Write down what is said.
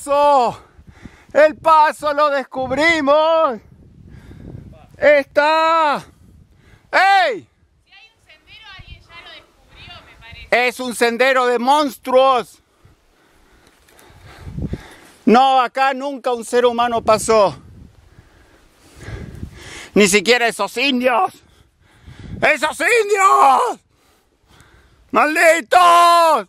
paso. El paso lo descubrimos. Está. ¡Ey! Si hay un sendero, alguien ya lo descubrió, me parece. Es un sendero de monstruos. No, acá nunca un ser humano pasó. Ni siquiera esos indios. ¡Esos indios! ¡Malditos!